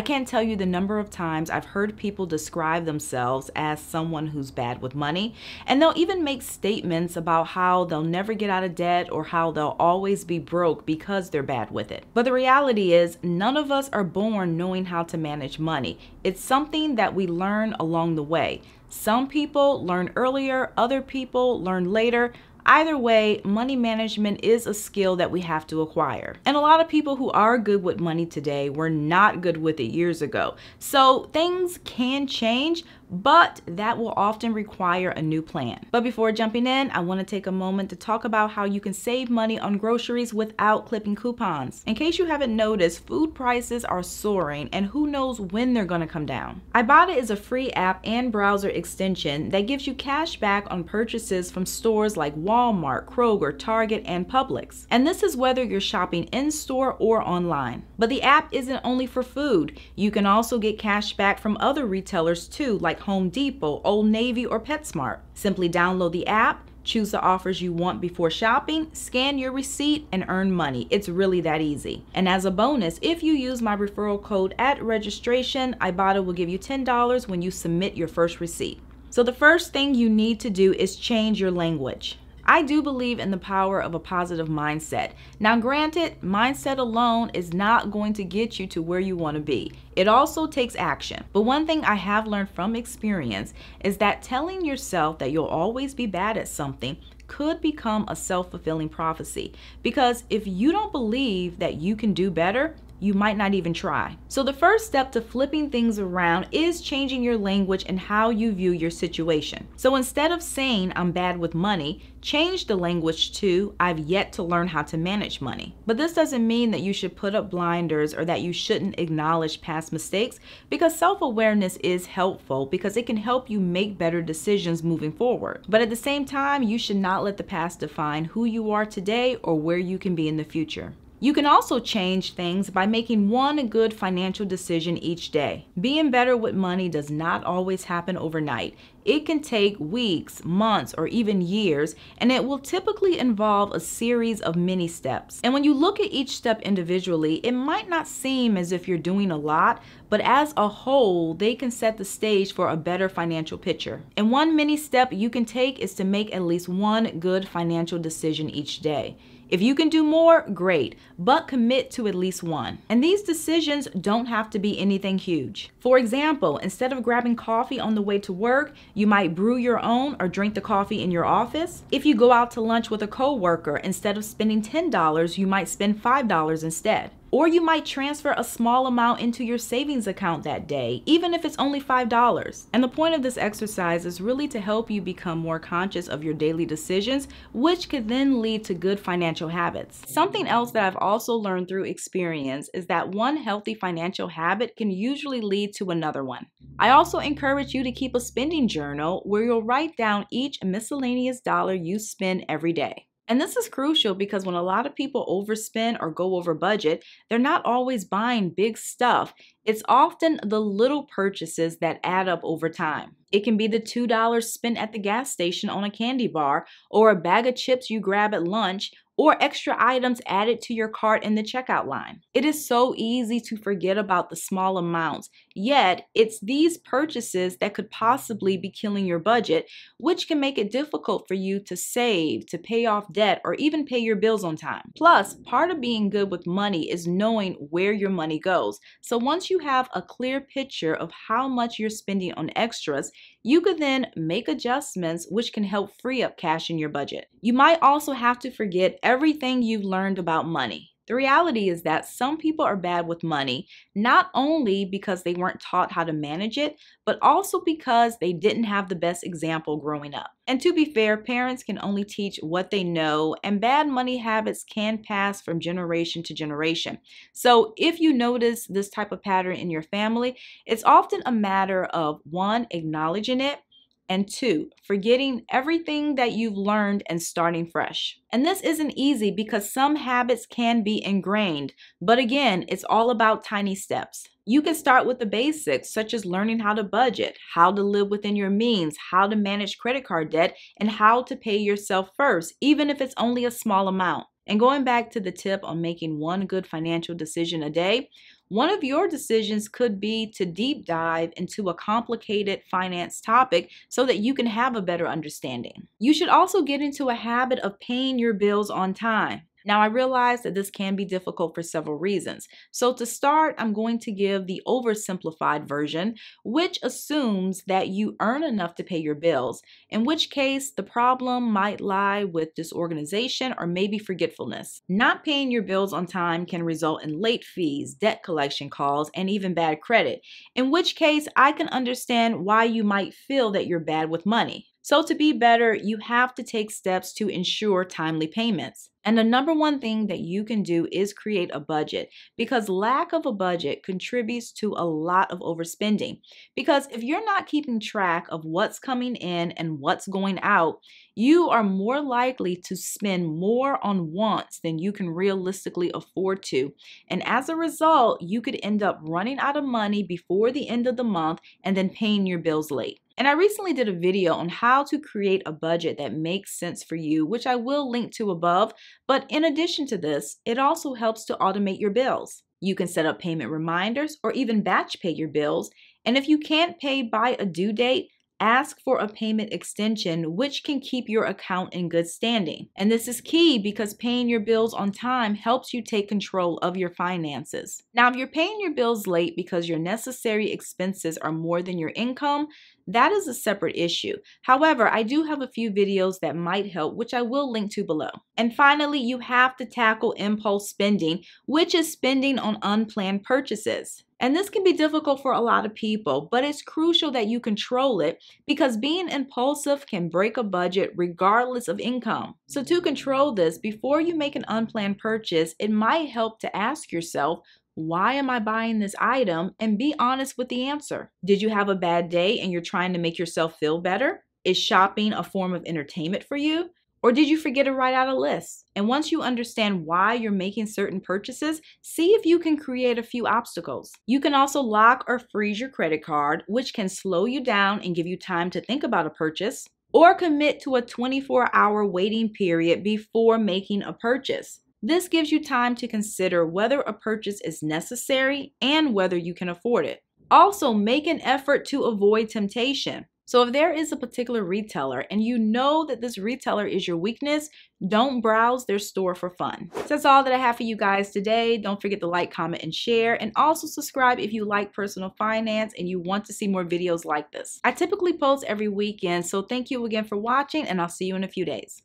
I can't tell you the number of times I've heard people describe themselves as someone who's bad with money, and they'll even make statements about how they'll never get out of debt or how they'll always be broke because they're bad with it. But the reality is, none of us are born knowing how to manage money. It's something that we learn along the way. Some people learn earlier, other people learn later. Either way, money management is a skill that we have to acquire. And a lot of people who are good with money today were not good with it years ago. So things can change, but that will often require a new plan. But before jumping in, I want to take a moment to talk about how you can save money on groceries without clipping coupons. In case you haven't noticed, food prices are soaring and who knows when they're going to come down. Ibotta is a free app and browser extension that gives you cash back on purchases from stores like Walmart, Kroger, Target, and Publix. And this is whether you're shopping in store or online. But the app isn't only for food. You can also get cash back from other retailers too, like Home Depot, Old Navy, or PetSmart. Simply download the app, choose the offers you want before shopping, scan your receipt, and earn money. It's really that easy. And as a bonus, if you use my referral code at registration, Ibotta will give you $10 when you submit your first receipt. So the first thing you need to do is change your language. I do believe in the power of a positive mindset. Now, granted, mindset alone is not going to get you to where you want to be. It also takes action. But one thing I have learned from experience is that telling yourself that you'll always be bad at something could become a self fulfilling prophecy. Because if you don't believe that you can do better, you might not even try. So, the first step to flipping things around is changing your language and how you view your situation. So, instead of saying, I'm bad with money, change the language to, I've yet to learn how to manage money. But this doesn't mean that you should put up blinders or that you shouldn't acknowledge past mistakes because self awareness is helpful because it can help you make better decisions moving forward. But at the same time, you should not let the past define who you are today or where you can be in the future. You can also change things by making one good financial decision each day. Being better with money does not always happen overnight. It can take weeks, months, or even years, and it will typically involve a series of mini steps. And when you look at each step individually, it might not seem as if you're doing a lot, but as a whole, they can set the stage for a better financial picture. And one mini step you can take is to make at least one good financial decision each day. If you can do more, great, but commit to at least one. And these decisions don't have to be anything huge. For example, instead of grabbing coffee on the way to work, you might brew your own or drink the coffee in your office. If you go out to lunch with a coworker, instead of spending $10, you might spend $5 instead. Or you might transfer a small amount into your savings account that day, even if it's only $5. And the point of this exercise is really to help you become more conscious of your daily decisions, which could then lead to good financial habits. Something else that I've also learned through experience is that one healthy financial habit can usually lead to another one. I also encourage you to keep a spending journal where you'll write down each miscellaneous dollar you spend every day. And this is crucial because when a lot of people overspend or go over budget, they're not always buying big stuff. It's often the little purchases that add up over time. It can be the $2 spent at the gas station on a candy bar, or a bag of chips you grab at lunch, or extra items added to your cart in the checkout line. It is so easy to forget about the small amounts, yet it's these purchases that could possibly be killing your budget, which can make it difficult for you to save, to pay off debt, or even pay your bills on time. Plus, part of being good with money is knowing where your money goes. So once you have a clear picture of how much you're spending on extras, you could then make adjustments which can help free up cash in your budget. You might also have to forget everything you've learned about money. The reality is that some people are bad with money, not only because they weren't taught how to manage it, but also because they didn't have the best example growing up. And to be fair, parents can only teach what they know, and bad money habits can pass from generation to generation. So if you notice this type of pattern in your family, it's often a matter of one, acknowledging it and two, forgetting everything that you've learned and starting fresh. And this isn't easy because some habits can be ingrained, but again, it's all about tiny steps. You can start with the basics, such as learning how to budget, how to live within your means, how to manage credit card debt, and how to pay yourself first, even if it's only a small amount. And going back to the tip on making one good financial decision a day, One of your decisions could be to deep dive into a complicated finance topic so that you can have a better understanding. You should also get into a habit of paying your bills on time. Now, I realize that this can be difficult for several reasons. So, to start, I'm going to give the oversimplified version, which assumes that you earn enough to pay your bills, in which case the problem might lie with disorganization or maybe forgetfulness. Not paying your bills on time can result in late fees, debt collection calls, and even bad credit, in which case I can understand why you might feel that you're bad with money. So, to be better, you have to take steps to ensure timely payments. And the number one thing that you can do is create a budget because lack of a budget contributes to a lot of overspending. Because if you're not keeping track of what's coming in and what's going out, you are more likely to spend more on wants than you can realistically afford to. And as a result, you could end up running out of money before the end of the month and then paying your bills late. And I recently did a video on how to create a budget that makes sense for you, which I will link to above. But in addition to this, it also helps to automate your bills. You can set up payment reminders or even batch pay your bills. And if you can't pay by a due date, ask for a payment extension, which can keep your account in good standing. And this is key because paying your bills on time helps you take control of your finances. Now, if you're paying your bills late because your necessary expenses are more than your income, that is a separate issue. However, I do have a few videos that might help, which I will link to below. And finally, you have to tackle impulse spending, which is spending on unplanned purchases. And this can be difficult for a lot of people, but it's crucial that you control it because being impulsive can break a budget regardless of income. So, to control this, before you make an unplanned purchase, it might help to ask yourself, why am I buying this item? And be honest with the answer. Did you have a bad day and you're trying to make yourself feel better? Is shopping a form of entertainment for you? Or did you forget to write out a list? And once you understand why you're making certain purchases, see if you can create a few obstacles. You can also lock or freeze your credit card, which can slow you down and give you time to think about a purchase, or commit to a 24 hour waiting period before making a purchase. This gives you time to consider whether a purchase is necessary and whether you can afford it. Also, make an effort to avoid temptation. So if there is a particular retailer and you know that this retailer is your weakness, don't browse their store for fun. So that's all that I have for you guys today. Don't forget to like, comment, and share. And also subscribe if you like personal finance and you want to see more videos like this. I typically post every weekend, so thank you again for watching and I'll see you in a few days.